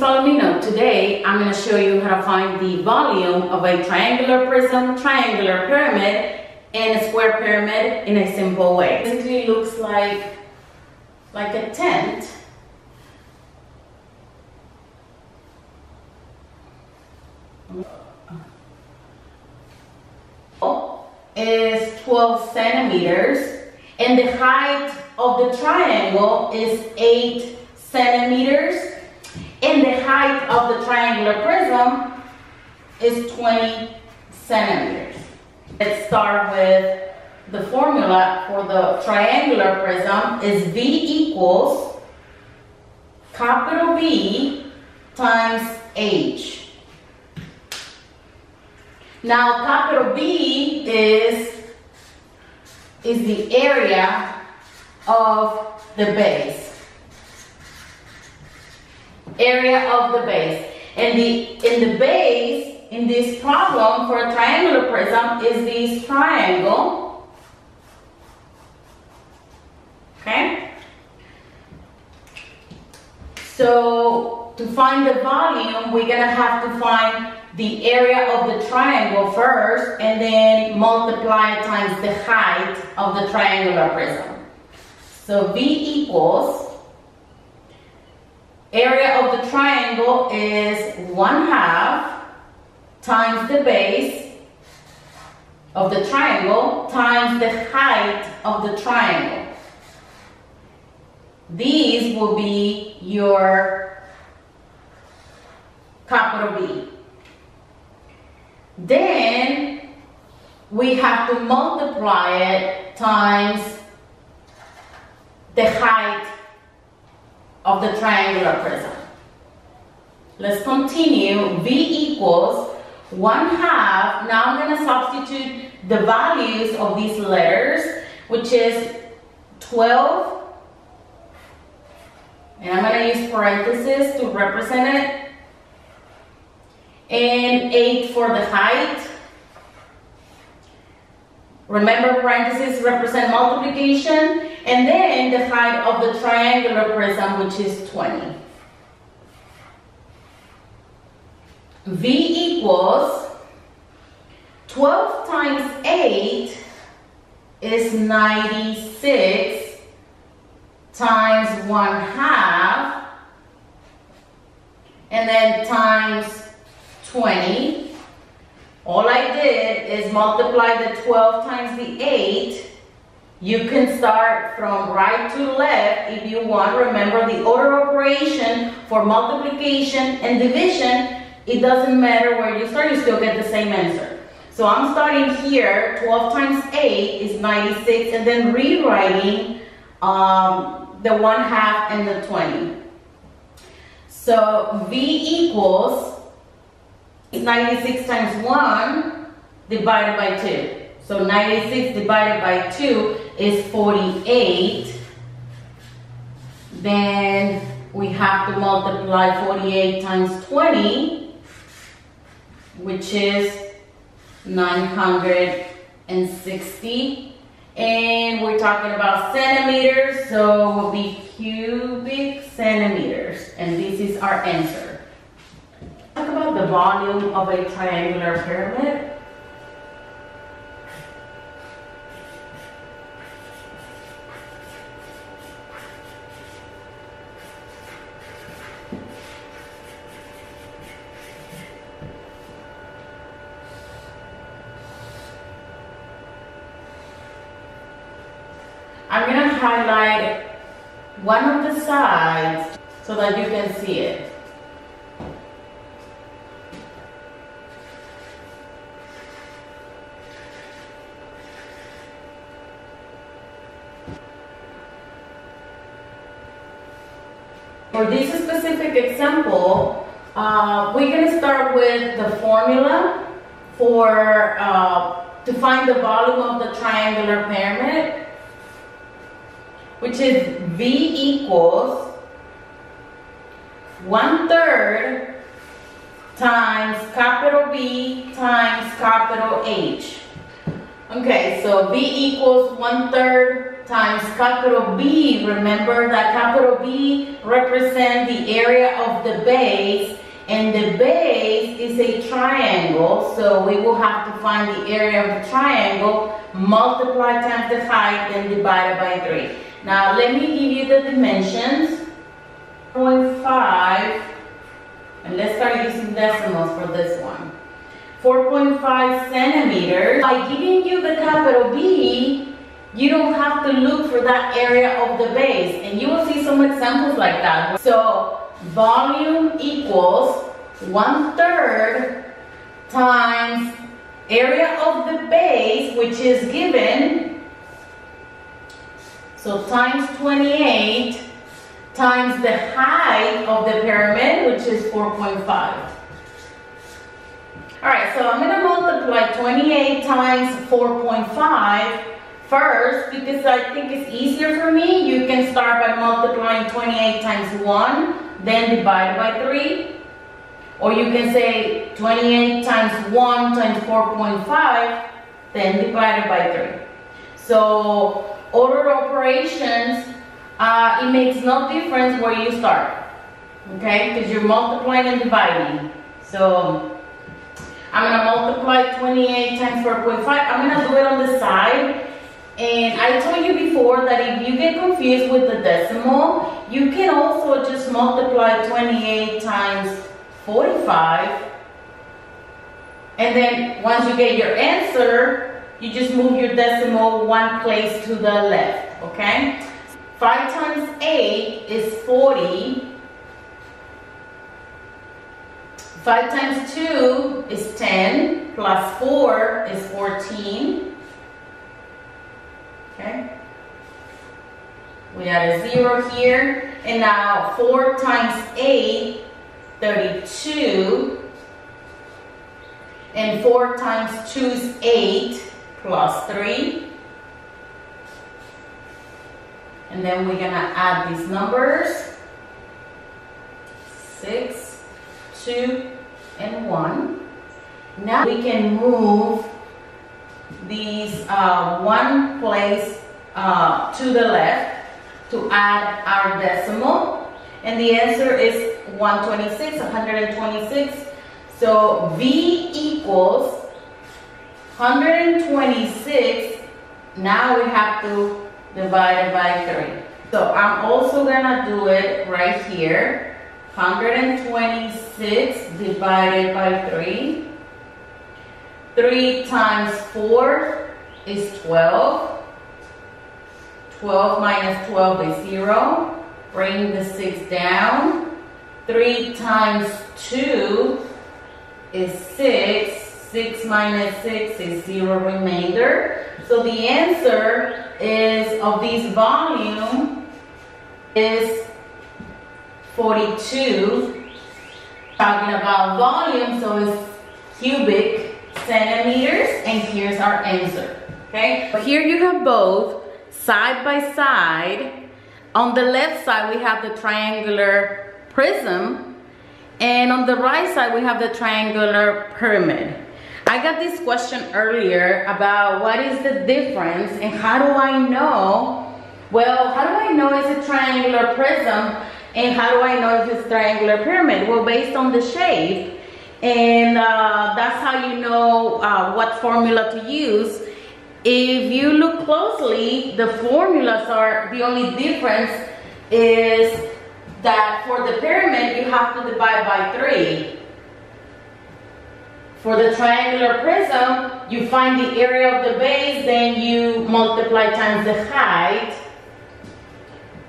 Palomino. Today I'm going to show you how to find the volume of a triangular prism, triangular pyramid, and a square pyramid in a simple way. Basically looks like, like a tent. is 12 centimeters and the height of the triangle is 8 centimeters and the height of the triangular prism is 20 centimeters. Let's start with the formula for the triangular prism is V equals capital B times H. Now capital B is, is the area of the base area of the base. And the in the base, in this problem for a triangular prism is this triangle. Okay? So to find the volume, we're gonna have to find the area of the triangle first and then multiply times the height of the triangular prism. So V equals Area of the triangle is 1 half times the base of the triangle times the height of the triangle. These will be your capital B. Then we have to multiply it times the height of the triangular prism. Let's continue. V equals 1 half. Now I'm going to substitute the values of these letters, which is 12. And I'm going to use parentheses to represent it. And 8 for the height. Remember parentheses represent multiplication and then the height of the triangular prism which is 20. V equals 12 times 8 is 96 times 1 half and then times 20 all I did is multiply the 12 times the 8. You can start from right to left if you want. Remember the order operation for multiplication and division, it doesn't matter where you start, you still get the same answer. So I'm starting here, 12 times 8 is 96, and then rewriting um, the 1 half and the 20. So V equals 96 times 1 divided by 2. So 96 divided by 2 is 48. Then we have to multiply 48 times 20, which is 960. And we're talking about centimeters, so it will be cubic centimeters. And this is our answer talk about the volume of a triangular pyramid. I'm going to highlight one of the sides so that you can see it. For this specific example, uh, we're going to start with the formula for uh, to find the volume of the triangular pyramid, which is V equals one third times capital B times capital H. Okay, so V equals one third times capital B. Remember that capital B represents the area of the base and the base is a triangle, so we will have to find the area of the triangle, multiply times the height, and divide by 3. Now let me give you the dimensions. 0.5, and let's start using decimals for this one. 4.5 centimeters. By giving you the capital B, you don't have to look for that area of the base. And you will see some examples like that. So volume equals one third times area of the base, which is given. So times 28 times the height of the pyramid, which is 4.5. All right, so I'm gonna multiply 28 times 4.5 first because I think it's easier for me. You can start by multiplying 28 times 1, then divide by 3. Or you can say 28 times 1 times 4.5, then divided by 3. So order operations, uh, it makes no difference where you start. Okay, because you're multiplying and dividing. So I'm gonna multiply 28 times 4.5. I'm gonna do it on the side. And I told you before that if you get confused with the decimal, you can also just multiply 28 times 45. And then once you get your answer, you just move your decimal one place to the left, okay? 5 times 8 is 40. 5 times 2 is 10, plus 4 is 14. Okay? We add a 0 here. And now 4 times 8, 32. And 4 times 2 is 8, plus 3. And then we're going to add these numbers. 6, 2, and 1. Now we can move these uh, one place uh, to the left to add our decimal. And the answer is 126, 126. So V equals 126. Now we have to divide it by 3. So I'm also going to do it right here. 126 divided by 3. 3 times 4 is 12. 12 minus 12 is 0. Bring the 6 down. 3 times 2 is 6. 6 minus 6 is 0 remainder. So the answer is of this volume is 42. Talking about volume, so it's cubic centimeters, and here's our answer. Okay, here you have both side by side. On the left side, we have the triangular prism, and on the right side, we have the triangular pyramid. I got this question earlier about what is the difference and how do I know? Well, how do I know it's a triangular prism and how do I know if it's triangular pyramid? Well, based on the shape. And uh, that's how you know uh, what formula to use. If you look closely, the formulas are, the only difference is that for the pyramid, you have to divide by three. For the triangular prism, you find the area of the base, then you multiply times the height.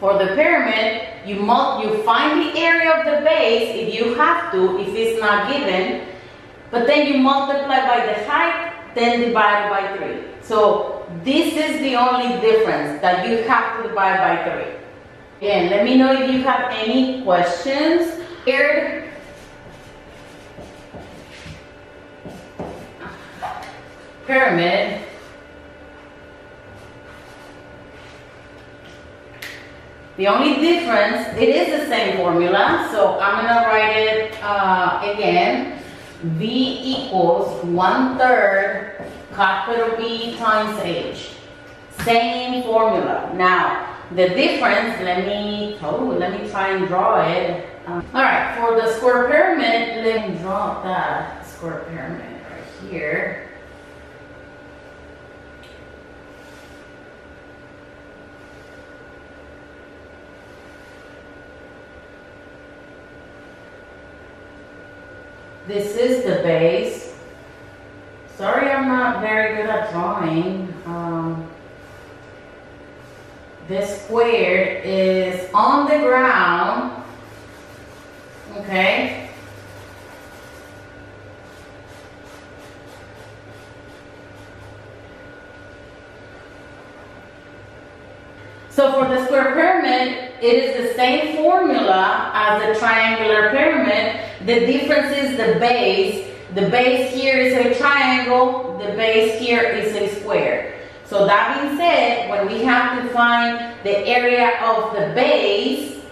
For the pyramid, you, you find the area of the base if you have to, if it's not given, but then you multiply by the height, then divide by 3. So this is the only difference that you have to divide by 3. Again, let me know if you have any questions. Here, pyramid The only difference, it is the same formula, so I'm gonna write it uh, again. V equals one third capital B times H. Same formula. Now, the difference, let me, oh, let me try and draw it. Um, all right, for the square pyramid, let me draw that square pyramid right here. This is the base. Sorry, I'm not very good at drawing. Um, this square is on the ground, okay? So for the square pyramid, it is the same formula as the triangular pyramid. The difference is the base. The base here is a triangle, the base here is a square. So that being said, when we have to find the area of the base,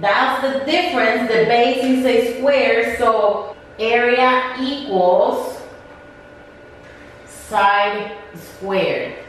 that's the difference. The base is a square, so area equals side squared.